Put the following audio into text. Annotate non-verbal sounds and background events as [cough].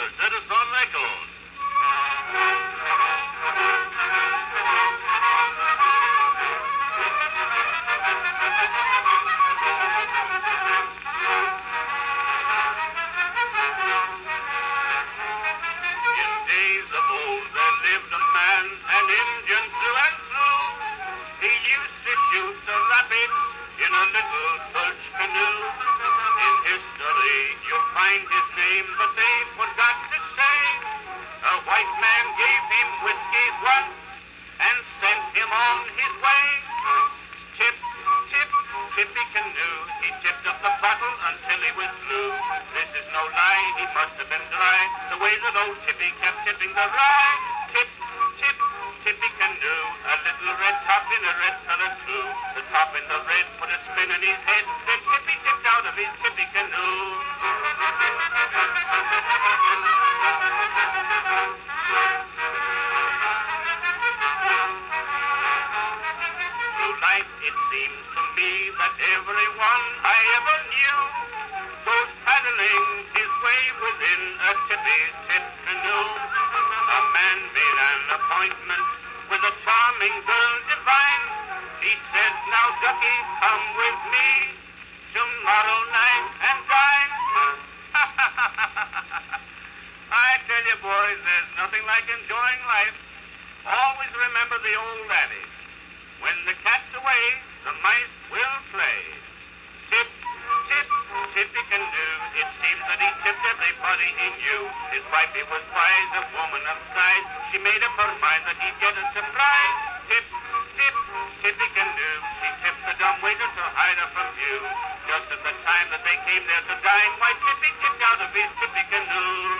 Edison Records. In days of old there lived a man, an Indian through and. He used to shoot the rapids in a little birch canoe. Find his name, but they forgot to say a white man gave him whiskey once and sent him on his way. Tip, tip, tippy canoe. He tipped up the bottle until he was blue. This is no lie, he must have been dry. The way that old Tippy kept tipping the rye. In a red colored blue. The top in the red put a spin in his head. Then Tippy tipped out of his tippy canoe. Through it seems to me that everyone I ever knew goes paddling his way within a tippy tip canoe. A man made an appointment with a charming girl come with me tomorrow night and dine. [laughs] I tell you boys, there's nothing like enjoying life. Always remember the old adage. When the cat's away, the mice will play. Tip, tip, tippy canoe. It seems that he tipped everybody he knew. His wifey was wise, a woman of size. She made up her mind that he'd get a surprise. Tip, tip, tippy canoe. She dumbwaiter to hide her from view. Just at the time that they came there to dine, why Tippy kicked out of his tippy canoe.